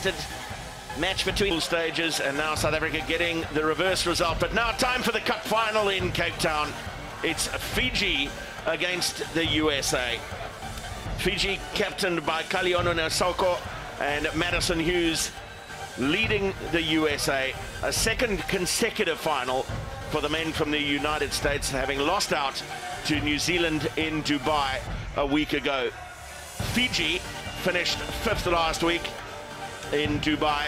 contested match between stages, and now South Africa getting the reverse result. But now time for the cup final in Cape Town. It's Fiji against the USA. Fiji captained by Kalione Nasoko and Madison Hughes leading the USA. A second consecutive final for the men from the United States, having lost out to New Zealand in Dubai a week ago. Fiji finished fifth last week in Dubai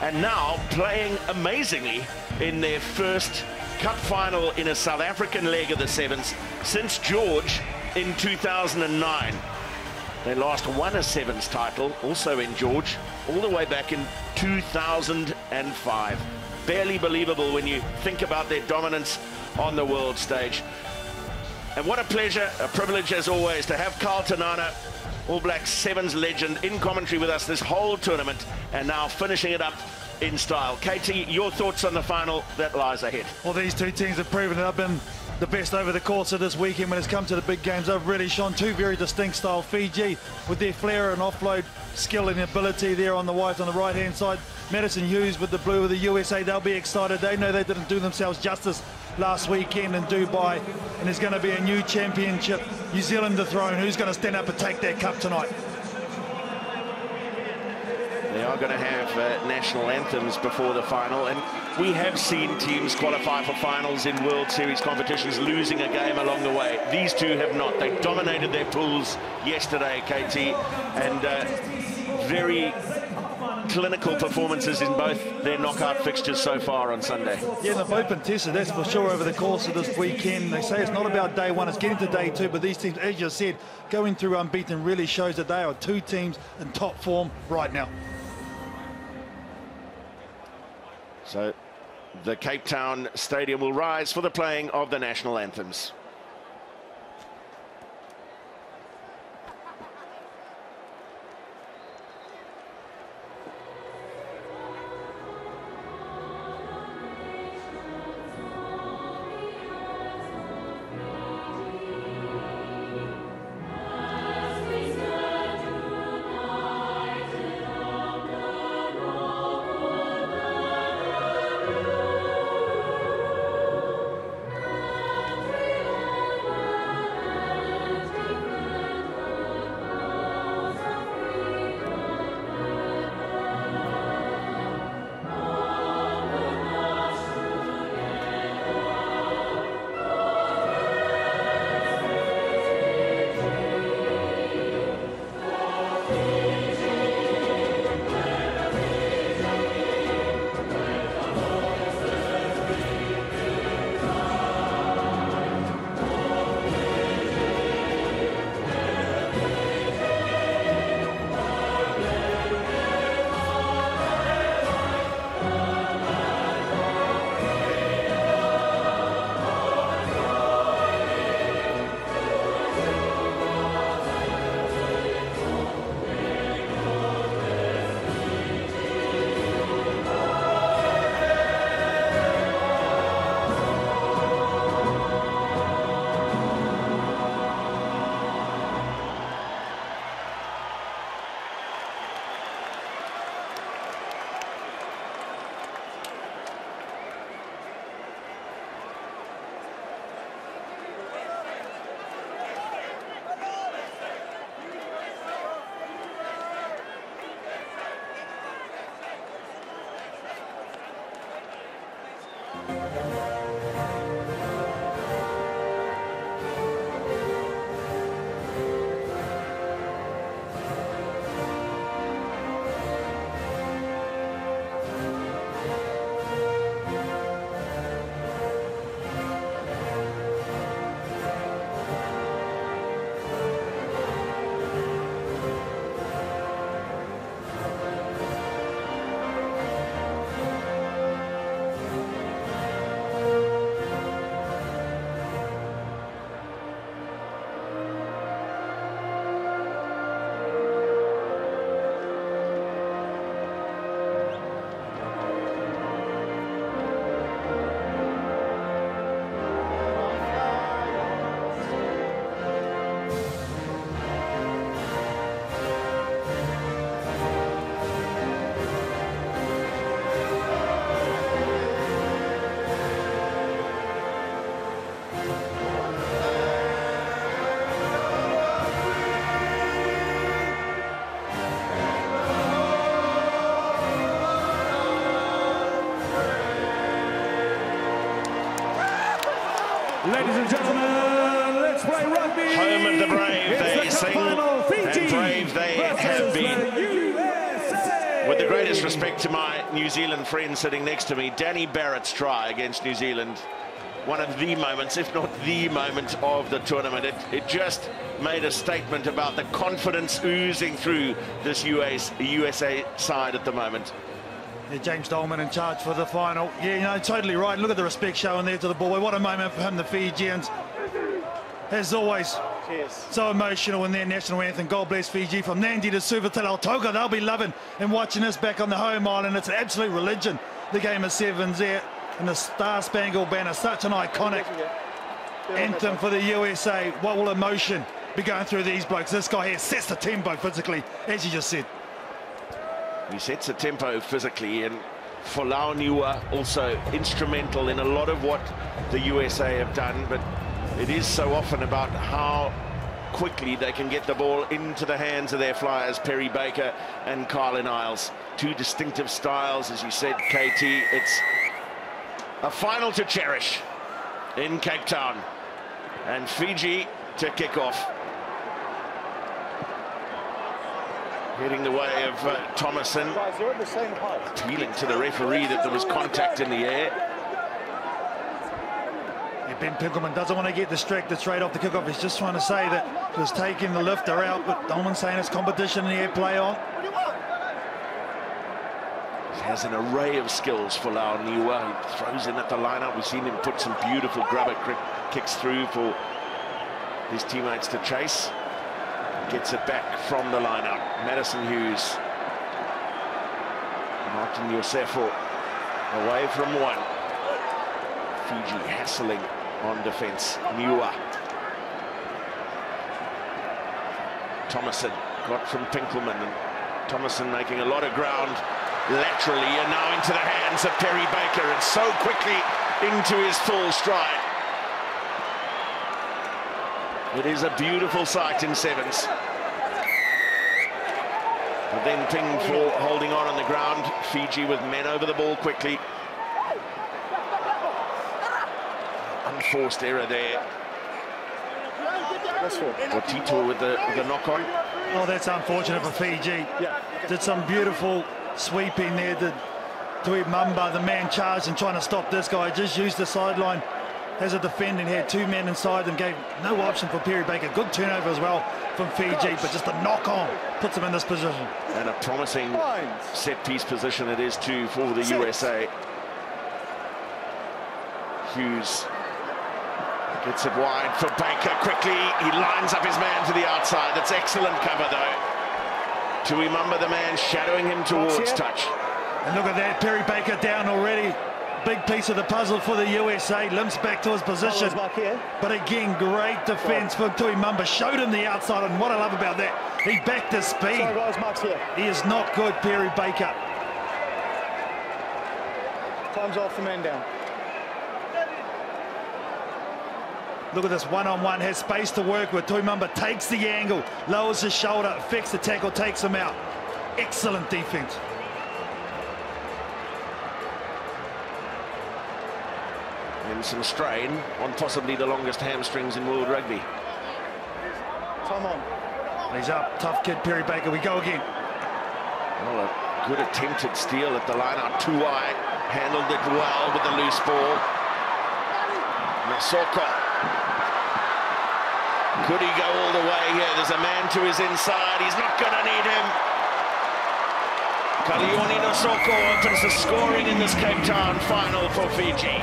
and now playing amazingly in their first cup final in a South African leg of the sevens since George in 2009. They last won a sevens title, also in George, all the way back in 2005. Barely believable when you think about their dominance on the world stage. And what a pleasure, a privilege as always, to have Karl Te Nana, All Blacks Sevens legend, in commentary with us this whole tournament, and now finishing it up in style. Katie, your thoughts on the final that lies ahead? Well, these two teams have proven that I've been the best over the course of this weekend when it's come to the big games. They've really shown two very distinct style. Fiji with their flair and offload skill and ability there on the white on the right hand side. Madison Hughes with the blue of the USA. They'll be excited. They know they didn't do themselves justice last weekend in Dubai. And there's going to be a new championship, New Zealand throne. Who's going to stand up and take that cup tonight? They are going to have uh, national anthems before the final, and we have seen teams qualify for finals in World Series competitions losing a game along the way. These two have not. They dominated their pools yesterday, KT, and uh, very clinical performances in both their knockout fixtures so far on Sunday. Yeah, they've both been tested, that's for sure, over the course of this weekend. They say it's not about day one, it's getting to day two, but these teams, as you said, going through unbeaten really shows that they are two teams in top form right now. So the Cape Town Stadium will rise for the playing of the national anthems. Respect to my New Zealand friend sitting next to me, Danny Barrett's try against New Zealand, one of the moments, if not the moment of the tournament. It, it just made a statement about the confidence oozing through this US, USA side at the moment. Yeah, James Doleman in charge for the final. Yeah, you know, totally right. Look at the respect showing there to the boy. What a moment for him, the Fijians. As always, so emotional in their national anthem. God bless Fiji. From Nadi to Suvatel Toga, they'll be loving and watching this back on the home island. It's an absolute religion. The game of sevens there. And the Star Spangled Banner, such an iconic anthem for the USA. What will emotion be going through these blokes? This guy here sets the tempo physically, as you just said. He sets the tempo physically and Folau Niua also instrumental in a lot of what the USA have done, but it is so often about how quickly they can get the ball into the hands of their flyers, Perry Baker and Carlin Isles. Two distinctive styles, as you said, KT. It's a final to cherish in Cape Town. And Fiji to kick off. Heading the way of uh, Tomasin. Guys, you're at the same height. Appealing to the referee that there was contact in the air. Yeah, ben Pinkelman doesn't want to get distracted straight off the kickoff. He's just trying to say that was taking the lifter out, but Doleman saying it's competition in the air, play on. He has an array of skills Folau Niua. He throws in at the lineup. We've seen him put some beautiful grubber kicks through for his teammates to chase. Gets it back from the lineup. Madison Hughes. Martin Iosefo away from one. Fiji hassling on defence. Niua. Tomasin got from Pinkelman. And Tomasin making a lot of ground laterally and now into the hands of Perry Baker and so quickly into his full stride. It is a beautiful sight in sevens. But then pinged for holding on on the ground. Fiji with men over the ball quickly. Unforced error there. Botitu with the, with the knock on. Oh, that's unfortunate for Fiji. Did some beautiful sweeping there. Did Tuimaba, the man charged and trying to stop this guy. Just used the sideline as a defending. Had two men inside them. Gave no option for Perry Baker. Good turnover as well from Fiji, but just a knock on puts them in this position. And a promising set piece position it is too for the USA. Hughes gets it wide for Baker quickly. He lines up his man to the outside. That's excellent cover though. To remember the man shadowing him towards touch. And look at that, Perry Baker down already. Big piece of the puzzle for the USA. Limps back to his position. But again, great defence for Tuimaba. Showed him the outside, and what I love about that, he backed his speed. Sorry, Mark's here. He is not good, Perry Baker. Time's off the man down. Look at this one-on-one, has space to work with. Tuimaba takes the angle, lowers his shoulder, affects the tackle, takes him out. Excellent defence. And some strain on possibly the longest hamstrings in world rugby. Time on. He's up, tough kid, Perry Baker. We go again. Well, a good attempted steal at the line out. Tuwai handled it well with the loose ball. Nasoko. Could he go all the way here? There's a man to his inside. He's not going to need him. Kalione Nasoko opens the scoring in this Cape Town final for Fiji.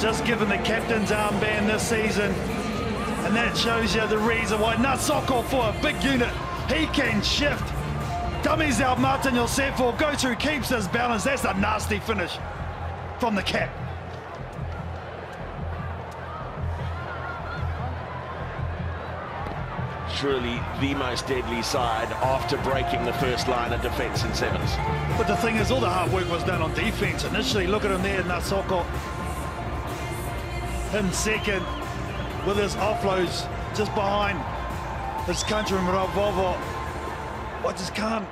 Just given the captain's armband this season. And that shows you the reason why Nasoko for a big unit. He can shift. Dummies out Martin Iosefo, Go through, keeps his balance. That's a nasty finish from the cap. Truly the most deadly side after breaking the first line of defence in sevens. But the thing is, all the hard work was done on defence initially. Look at him there, Nasoko. Him second with his offloads just behind his countryman Ravovo. I just can't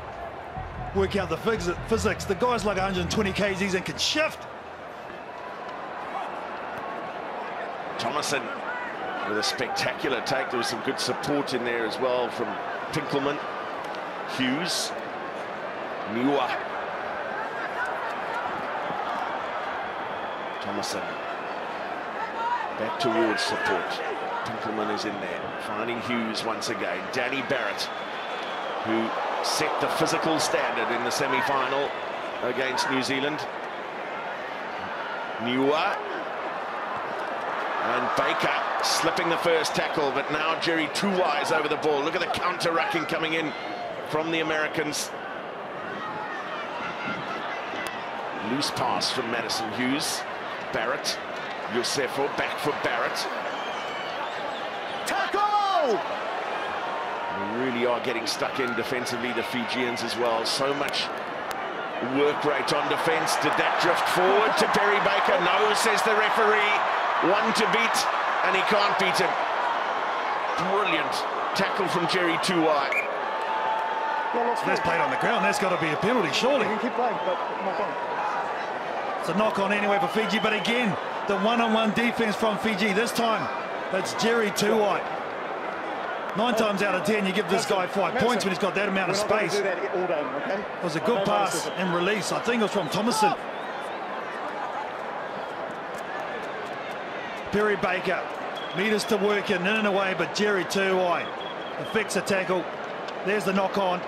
work out the physics. The guy's like 120 kgs and can shift. Tomasin with a spectacular take. There was some good support in there as well from Pinkelman. Hughes. Niua. Tomasin. Back towards support. Pinkelman is in there. Finding Hughes once again. Danny Barrett, who set the physical standard in the semi-final against New Zealand. Niua. And Baker slipping the first tackle, but now Jerry two Tuwai's over the ball. Look at the counter-racking coming in from the Americans. Loose pass from Madison Hughes. Barrett. Iosefo back for Barrett. Tackle! They really are getting stuck in defensively, the Fijians as well. So much work rate on defence. Did that drift forward to Perry Baker? No, says the referee. One to beat, and he can't beat him. Brilliant tackle from Jerry Tuwai. Yeah, lost That's field. played on the ground. That's got to be a penalty, surely. You can keep playing, but not on. It's a knock on anyway for Fiji, but again, the one-on-one defense from Fiji. This time, it's Jerry Tuwai. Nine times out of ten, you give this guy five points when he's got that amount of We're not gonna space. that all okay? It was a good pass and release. I think it was from Tomasin. Perry Baker, meters to work in, in and away, but Jerry Tuwai affects the tackle. There's the knock on.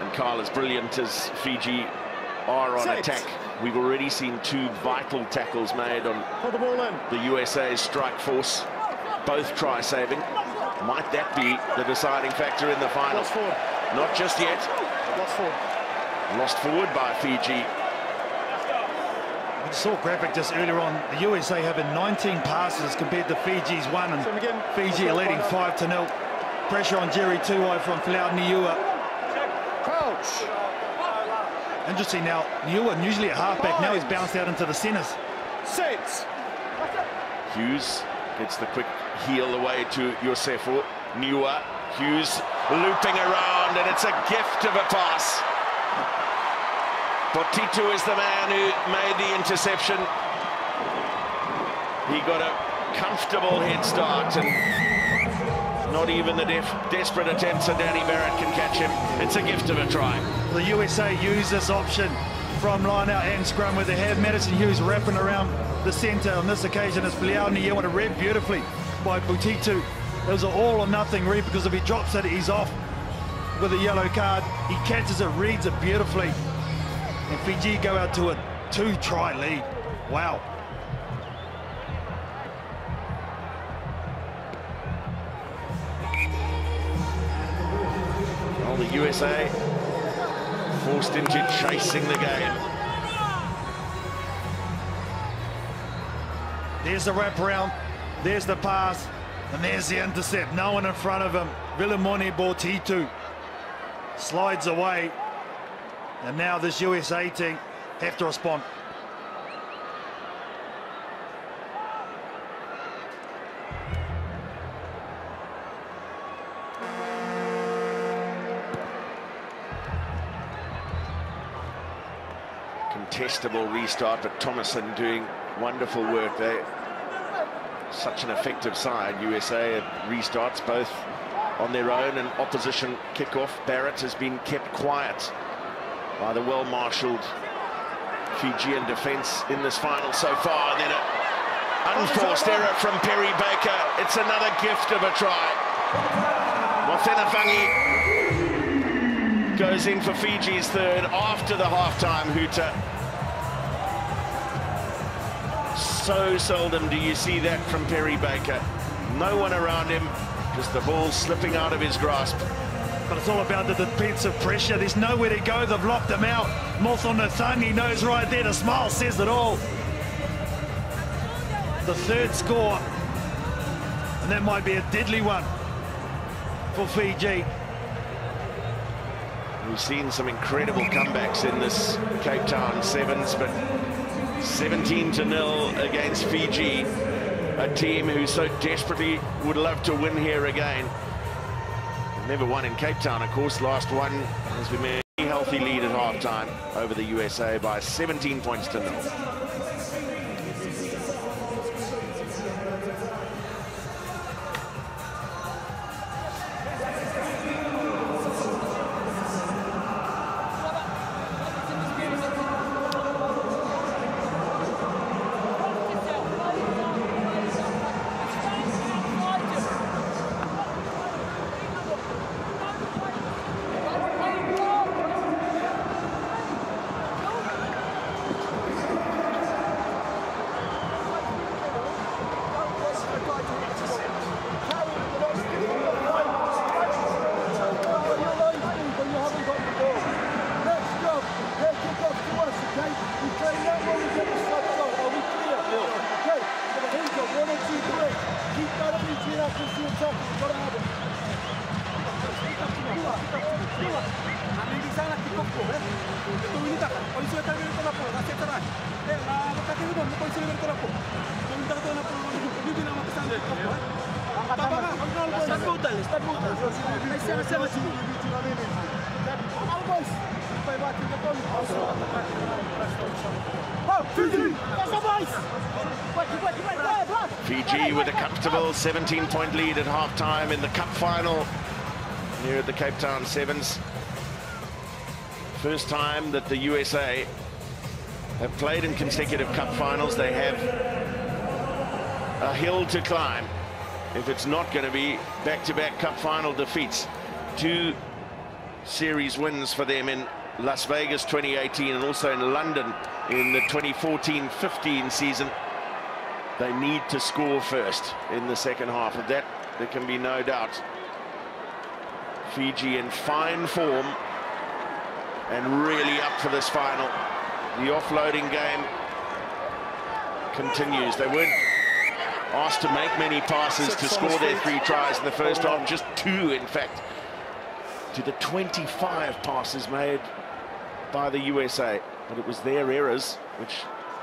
And Kyle is brilliant as Fiji are on Set. attack. We've already seen two vital tackles made on the ball in. the USA's strike force, both try saving. Might that be the deciding factor in the final? Lost forward. Not just yet. Lost forward. Lost forward by Fiji. We saw a graphic just earlier on. The USA having 19 passes compared to Fiji's one, and again. Fiji are leading 5 to 0. Pressure on Jerry Tuwai from Folau Niua. Crouch. Interesting now, Niua usually a halfback, now he's bounced out into the centres. Set. Hughes gets the quick heel away to Iosefo. Niua. Hughes looping around, and it's a gift of a pass. Botitu is the man who made the interception. He got a comfortable head start, and not even the desperate attempts of Danny Barrett can catch him. It's a gift of a try. The USA use this option from line out and scrum where they have Madison Hughes wrapping around the centre. On this occasion, it's Folau Niua read beautifully by Botitu. It was an all or nothing read because if he drops it, he's off with a yellow card. He catches it, reads it beautifully. And Fiji go out to a two-try lead. Wow. Well, the USA forced into chasing the game. There's the wraparound, there's the pass, and there's the intercept. No one in front of him. Vilimoni Botitu slides away. And now this USA team have to respond. Contestable restart, but Tomasin doing wonderful work there. Such an effective side, USA restarts, both on their own and opposition kickoff. Barrett has been kept quiet by the well-marshalled Fijian defence in this final so far. And then an unforced error from Perry Baker. It's another gift of a try. Mocenacagi goes in for Fiji's third after the halftime hooter. So seldom do you see that from Perry Baker. No one around him, just the ball slipping out of his grasp. But it's all about the defensive pressure. There's nowhere to go. They've locked him out. Moth on the tongue. He knows right there. The smile says it all. The third score. And that might be a deadly one for Fiji. We've seen some incredible comebacks in this Cape Town Sevens, but 17 to nil against Fiji, a team who so desperately would love to win here again. never won in Cape Town, of course. Last one has been a healthy lead at halftime over the USA by 17 points to nil. 17-point lead at halftime in the cup final here at the Cape Town Sevens. First time that the USA have played in consecutive cup finals. They have a hill to climb if it's not going to be back-to-back -back cup final defeats. Two series wins for them in Las Vegas 2018 and also in London in the 2014-15 season. They need to score first in the second half. Of that, there can be no doubt. Fiji in fine form and really up for this final. The offloading game continues. They weren't asked to make many passes to score their three tries in the first half, just two, in fact, to the 25 passes made by the USA. But it was their errors which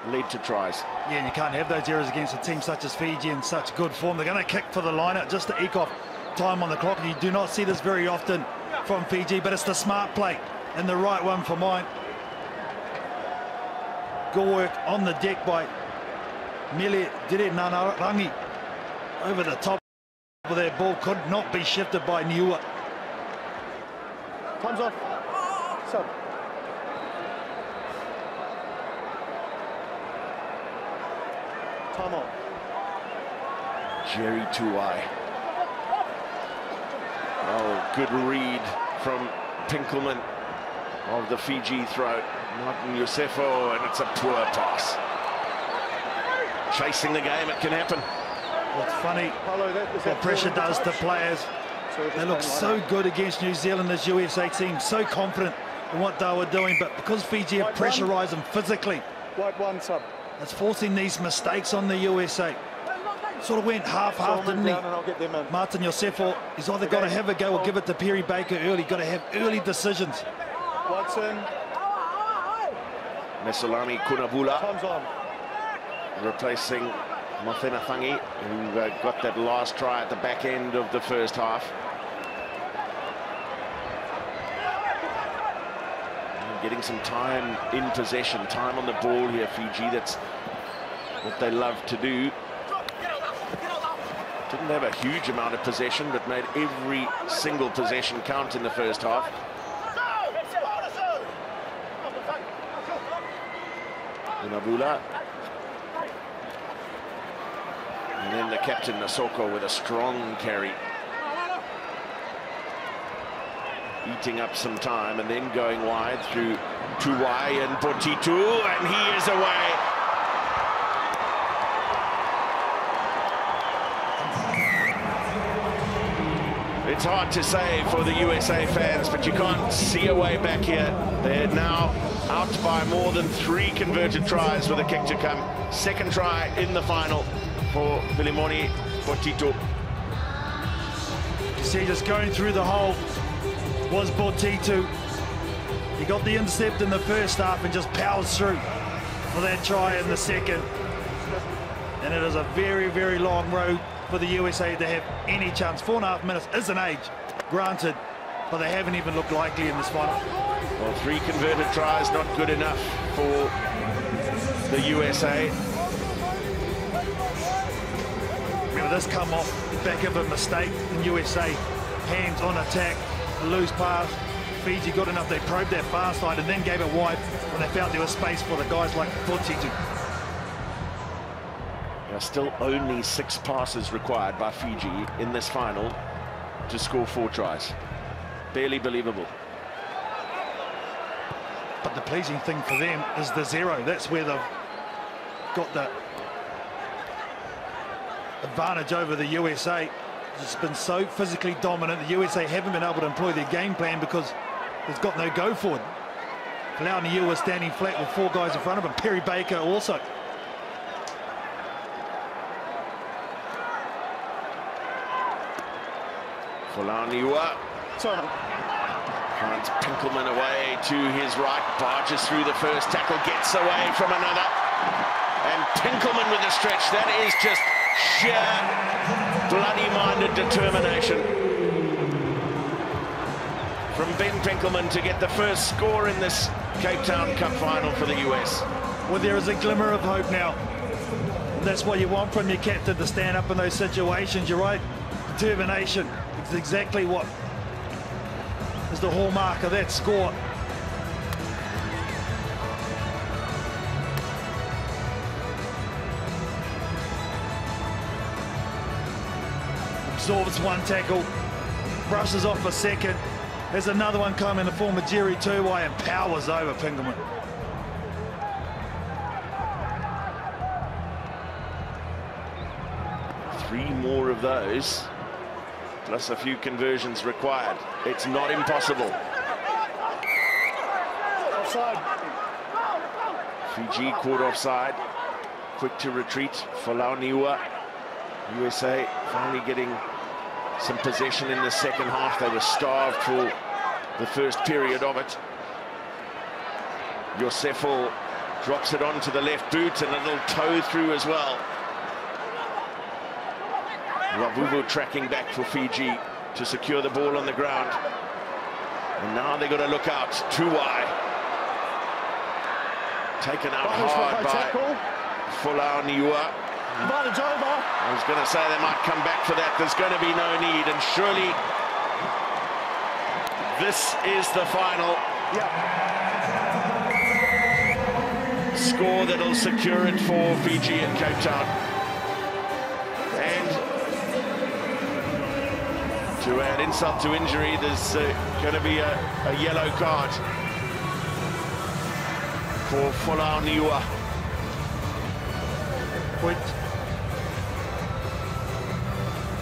lead to tries. Yeah, and you can't have those errors against a team such as Fiji in such good form. They're going to kick for the line out just to eke off time on the clock. You do not see this very often from Fiji, but it's the smart play and the right one for mine. Good work on the deck by Mele Dire Nanarangi. Over the top of their ball could not be shifted by Niua. Time's off. Sub. Time on. Jerry Tuwai. Oh, good read from Pinkelman of the Fiji throw. Martin Iosefo, and it's a poor pass. Chasing the game, it can happen. What's funny, what pressure does to players. They look so good against New Zealand, this USA team, so confident in what they were doing, but because Fiji have pressurised them physically, White one sub. It's forcing these mistakes on the USA. Sort of went half-half, didn't he? And I'll get them in. Martin Iosefo, he's either got to have a go or give it to Perry Baker early, got to have early decisions. Watson. in. Mesulame Kunavula Time's on. replacing Mocenacagi, who uh, got that last try at the back end of the first half. Getting some time in possession, time on the ball here, Fiji. That's what they love to do. Didn't have a huge amount of possession, but made every single possession count in the first half. Kunavula. And then the captain, Nasoko, with a strong carry. Eating up some time and then going wide through Tuwai and Botitu, and he is away. It's hard to say for the USA fans, but you can't see a way back here. They're now out by more than three converted tries with a kick to come. Second try in the final for Vilimoni Botitu. You see, just going through the hole was Botitu. He got the intercept in the first half and just powers through for that try in the second. And it is a very, very long road for the USA to have any chance. Four and a half minutes is an age. granted, but they haven't even looked likely in this final. Well, three converted tries, not good enough for the USA. Remember, this come off the back of a mistake in USA. Hands on attack, loose pass. Fiji got enough, they probed their far side and then gave it wide when they felt there was space for the guys like Footsy to There are still only six passes required by Fiji in this final to score four tries. Barely believable. But the pleasing thing for them is the zero. That's where they've got the advantage over the USA. It's been so physically dominant. The USA haven't been able to employ their game plan because there's got no go forward. Folau Niua standing flat with four guys in front of him. Perry Baker also. Folau Niua Sorry. finds Pinkelman away to his right, barges through the first tackle, gets away from another. And Pinkelman with the stretch. That is just sheer bloody-minded determination. From Ben Pinkelman to get the first score in this Cape Town Cup final for the US. Well, there is a glimmer of hope now. That's what you want from your captain to stand up in those situations. You're right. Determination. It's exactly what is the hallmark of that score. Absorbs one tackle, brushes off a second. There's another one coming in the form of Jerry Tuwai and powers over Pinkelman. Three more of those, plus a few conversions required. It's not impossible. Offside. Fiji caught offside. Quick to retreat Folau Niua. USA finally getting some possession in the second half. They were starved for the first period of it. Iosefo drops it onto the left boot and a little toe through as well. Ravuvu tracking back for Fiji to secure the ball on the ground. And now they've got to look out. Tuwai. Taken out hard by tackle. Folau Niua. Advantage over. I was going to say they might come back for that. There's going to be no need. And surely this is the final Yeah. score that'll secure it for Fiji and Cape Town. And to add insult to injury, there's uh, going to be a, a yellow card for Folau. Point.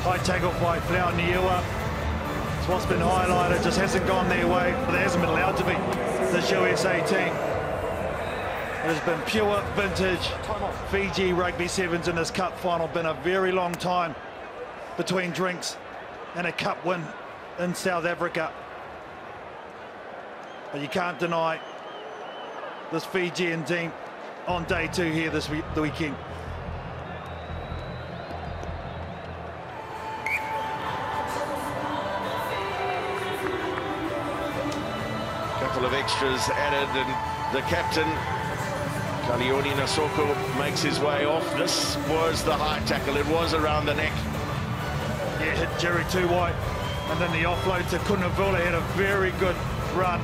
High tackle by Folau Niua. It's what's been highlighted, just hasn't gone their way, but it hasn't been allowed to be. This USA team. It has been pure vintage Fiji Rugby Sevens in this cup final. Been a very long time between drinks and a cup win in South Africa. But you can't deny this Fijian team on day two here this week, the weekend. Of extras added and the captain Kalione Nasoko makes his way off. This was the high tackle. It was around the neck. Yeah, hit Jerry Tuwai. And then the offload to Kunavula. Had a very good run.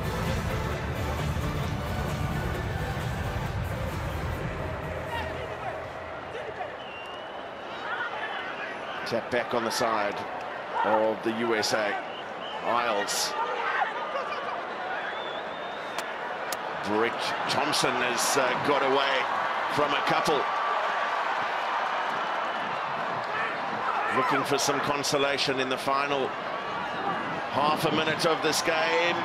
tap back on the side of the USA Isles Brett Thompson has uh, got away from a couple looking for some consolation in the final half a minute of this game.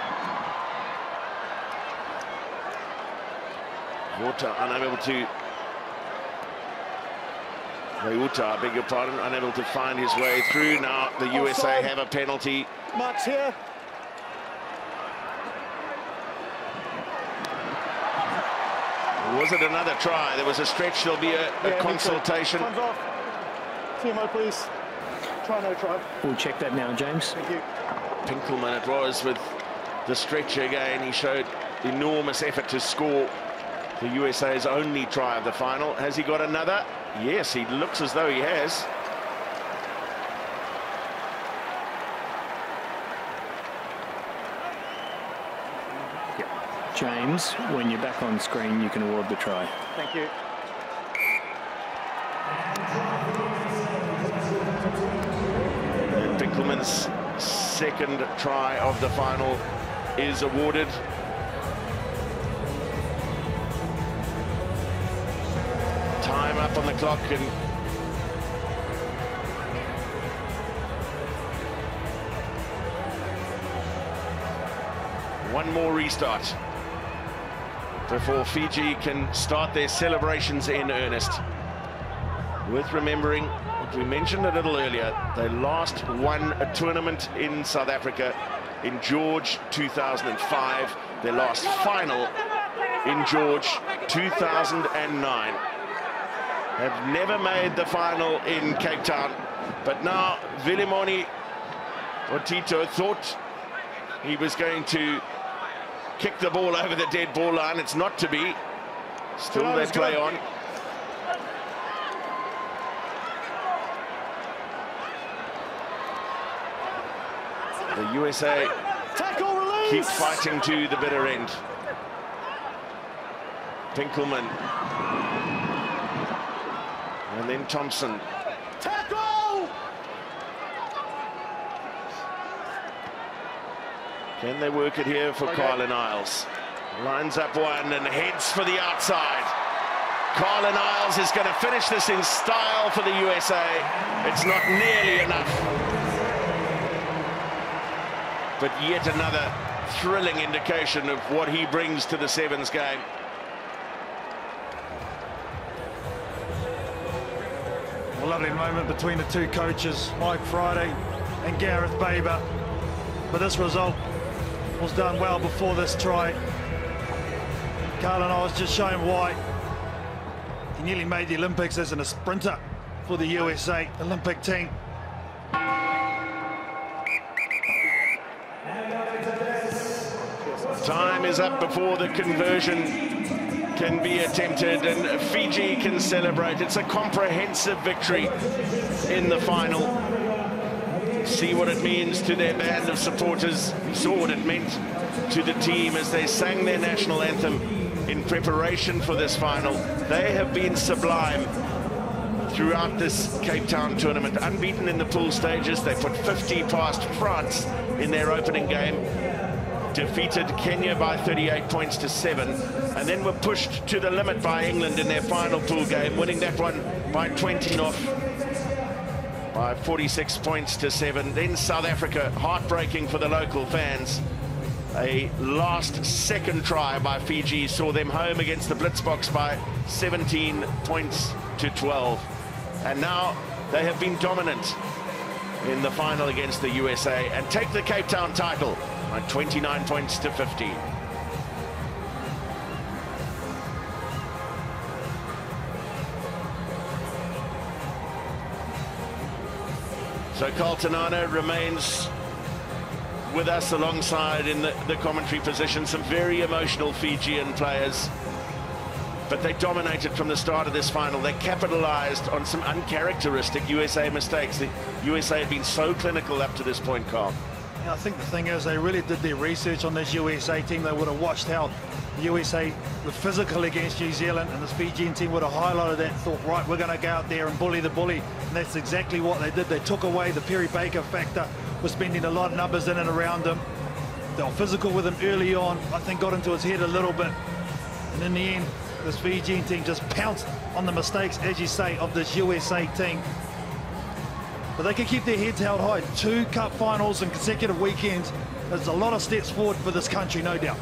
Water unable to. Reuta, I beg your pardon, unable to find his way through. Now the USA have a penalty. Marks here. Was it another try? There was a stretch. There'll be a, a Yeah, consultation. Comes off. TMO, please. Try no try. We'll check that now, James. Thank you. Pinkelman it was with the stretch again. He showed enormous effort to score the USA's only try of the final. Has he got another? Yes, he looks as though he has. James, when you're back on screen, you can award the try. Thank you. And Pinkelman's second try of the final is awarded. Time up on the clock and one more restart before Fiji can start their celebrations in earnest. Worth remembering, we mentioned a little earlier, they last won a tournament in South Africa in George 2005. Their last final in George 2009. Have never made the final in Cape Town. But now Vilimoni Botitu thought he was going to kick the ball over the dead ball line. It's not to be. Still Well, they play good. on. The USA keep fighting to the bitter end. Pinkelman. And then Thompson. Tackle. Can they work it here for Okay. Carlin Isles? Lines up one and heads for the outside. Carlin Isles is going to finish this in style for the USA. It's not nearly enough. But yet another thrilling indication of what he brings to the Sevens game. A lovely moment between the two coaches, Mike Friday and Gareth Baber. But this result was done well before this try. Carlin I was just showing why. He nearly made the Olympics as a sprinter for the USA Olympic team. Time is up before the conversion can be attempted and Fiji can celebrate. It's a comprehensive victory in the final. See what it means to their band of supporters. Saw what it meant to the team as they sang their national anthem in preparation for this final. They have been sublime throughout this Cape Town tournament. Unbeaten in the pool stages. They put 50 past France in their opening game defeated Kenya by 38 points to 7 and then were pushed to the limit by England in their final pool game winning that one by 20 off by 46 points to 7 then South Africa heartbreaking for the local fans. A last second try by Fiji saw them home against the Blitzboks by 17 points to 12 and now they have been dominant in the final against the USA and take the Cape Town title by 29 points to 15. So Carl Carlton remains with us alongside in the, the commentary position. Some very emotional Fijian players but they dominated from the start of this final. They capitalized on some uncharacteristic USA mistakes. The USA had been so clinical up to this point, Carl. Yeah, I think the thing is they really did their research on this USA team. They would have watched how the USA were physical against New Zealand and this Fijian team would have highlighted that thought, right, we're going to go out there and bully the bully. And that's exactly what they did. They took away the Perry Baker factor. We're spending a lot of numbers in and around him. They were physical with him early on. I think got into his head a little bit. And in the end, this Fijian team just pounced on the mistakes, as you say, of this USA team. But they can keep their heads held high. Two cup finals in consecutive weekends. There's a lot of steps forward for this country, no doubt.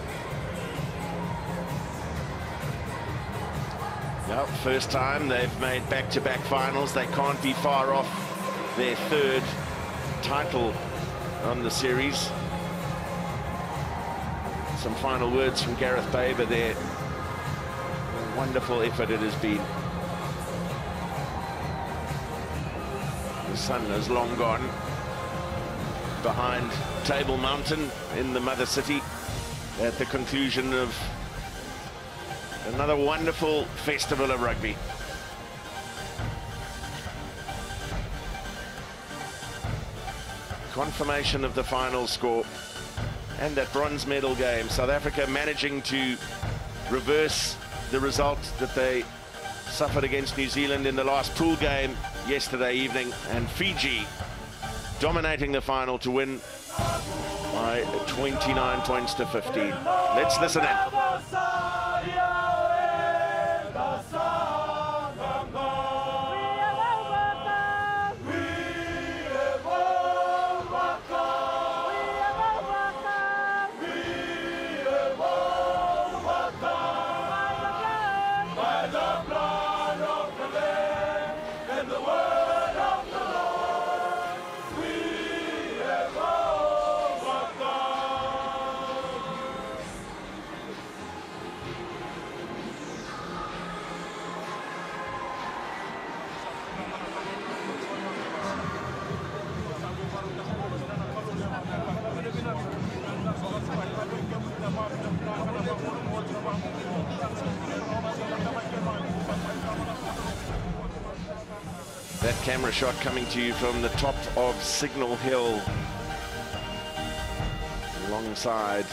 First time they've made back-to-back finals. They can't be far off their third title on the series. Some final words from Gareth Baber there. A wonderful effort it has been. The sun has long gone behind Table Mountain in the mother city at the conclusion of another wonderful festival of rugby. Confirmation of the final score and that bronze medal game. South Africa managing to reverse the result that they suffered against New Zealand in the last pool game yesterday evening and Fiji dominating the final to win by 29 points to 15. Let's listen in. That camera shot coming to you from the top of Signal Hill alongside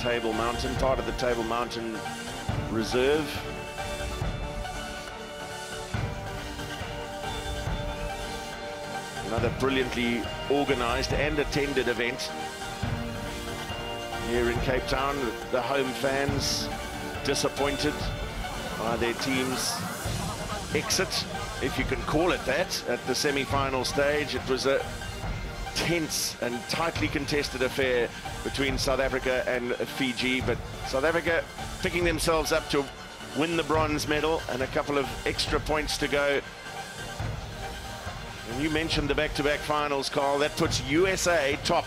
Table Mountain, part of the Table Mountain Reserve. Another brilliantly organized and attended event here in Cape Town. The home fans disappointed by their team's exit, if you can call it that, at the semi-final stage. It was a tense and tightly contested affair between South Africa and Fiji, but South Africa picking themselves up to win the bronze medal and a couple of extra points to go. And you mentioned the back-to-back -back finals, Karl. That puts USA top,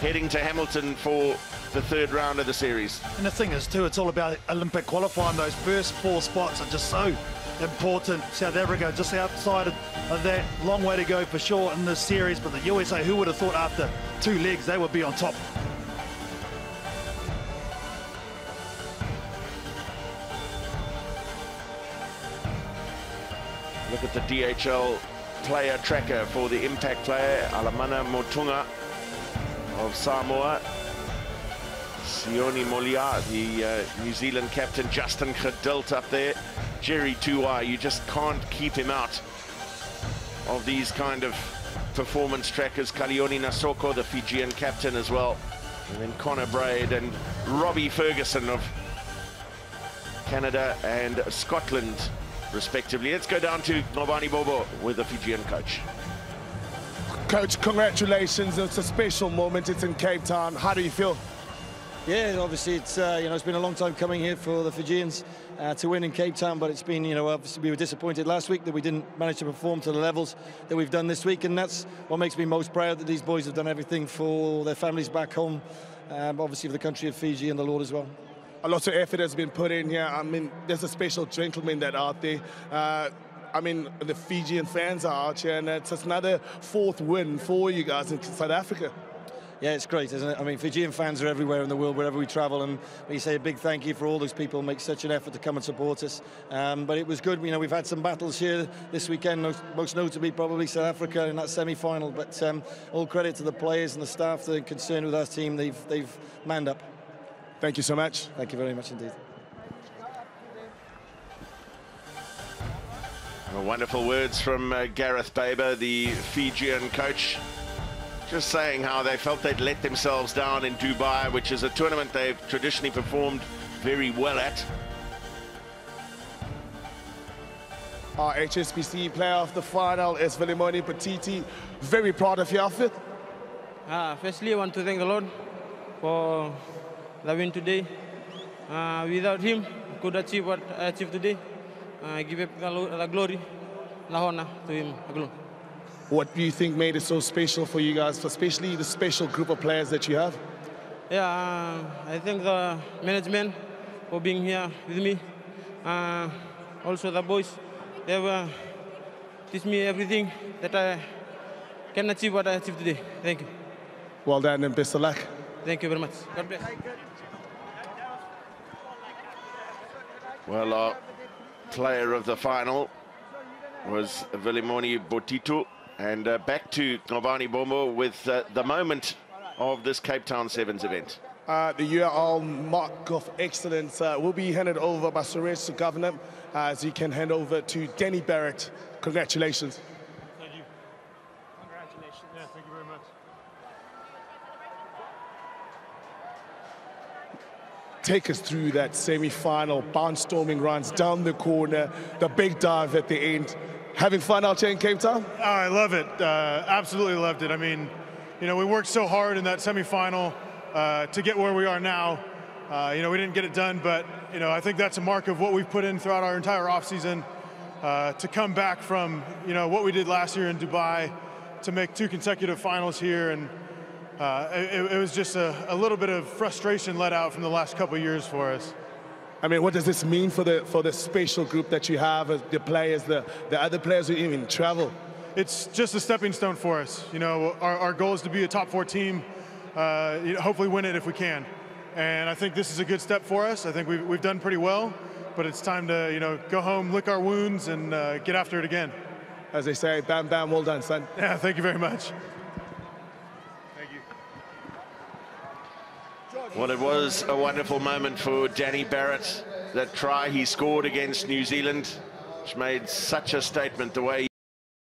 heading to Hamilton for the third round of the series. And the thing is, too, it's all about Olympic qualifying. Those first four spots are just so important. South Africa just outside of that. Long way to go for sure in this series. But the USA, who would have thought after two legs they would be on top? Look at the DHL player tracker for the impact player, Alamanda Motuga of Samoa. Sione Molia, the uh, New Zealand captain, Justin Geduld up there. Jerry Tuwai, you just can't keep him out of these kind of performance trackers. Kalione Nasoko, the Fijian captain as well. And then Connor Braid and Robbie Fergusson of Canada and Scotland, respectively. Let's go down to Gcobani Bobo with the Fijian coach. Coach, congratulations. It's a special moment. It's in Cape Town. How do you feel? Yeah, obviously it's uh, you know it's been a long time coming here for the Fijians uh, to win in Cape Town, but it's been you know obviously we were disappointed last week that we didn't manage to perform to the levels that we've done this week, and that's what makes me most proud that these boys have done everything for their families back home, um, obviously for the country of Fiji and the Lord as well. A lot of effort has been put in here. I mean, there's a special gentleman that out there. Uh, I mean, the Fijian fans are out here, and it's another fourth win for you guys in South Africa. Yeah, it's great, isn't it? I mean, Fijian fans are everywhere in the world, wherever we travel, and we say a big thank you for all those people who make such an effort to come and support us. Um, but it was good. You know, we've had some battles here this weekend, most notably probably South Africa in that semi-final. But um, all credit to the players and the staff that are concerned with our team. They've they've manned up. Thank you so much. Thank you very much indeed. Wonderful words from uh, Gareth Baber, the Fijian coach. Just saying how they felt they'd let themselves down in Dubai, which is a tournament they've traditionally performed very well at. Our HSBC player of the final is Vilimoni Botitu. Very proud of your outfit. Uh, firstly, I want to thank the Lord for the win today. Uh, without him, I could achieve what I achieved today. I give it the glory, the honor to him alone. What do you think made it so special for you guys, especially the special group of players that you have? Yeah, uh, I think the management for being here with me. Uh, also the boys, they were teach me everything that I can achieve what I achieved today. Thank you. Well done and best of luck. Thank you very much. God bless. Well, our player of the final was Vilimoni Botitu. And uh, back to Gcobani Bobo with uh, the moment of this Cape Town Sevens event. Uh, the URL mark of excellence uh, will be handed over by Suresh to Governor uh, as he can hand over to Danny Barrett. Congratulations. Thank you. Congratulations. Yeah, thank you very much. Take us through that semi-final, barnstorming runs down the corner, the big dive at the end. Having fun out here in Cape Town? I love it. Uh, absolutely loved it. I mean, you know, we worked so hard in that semifinal uh, to get where we are now. Uh, you know, we didn't get it done, but you know, I think that's a mark of what we've put in throughout our entire offseason uh, to come back from you know what we did last year in Dubai to make two consecutive finals here, and uh, it, it was just a, a little bit of frustration let out from the last couple years for us. I mean, what does this mean for the for the special group that you have, the players, the, the other players who even travel? It's just a stepping stone for us. You know, our, our goal is to be a top four team, uh, you know, hopefully win it if we can. And I think this is a good step for us. I think we've, we've done pretty well, but it's time to, you know, go home, lick our wounds, and uh, get after it again. As they say, bam, bam, well done, son. Yeah, thank you very much. Well, it was a wonderful moment for Danny Barrett. That try he scored against New Zealand, which made such a statement the way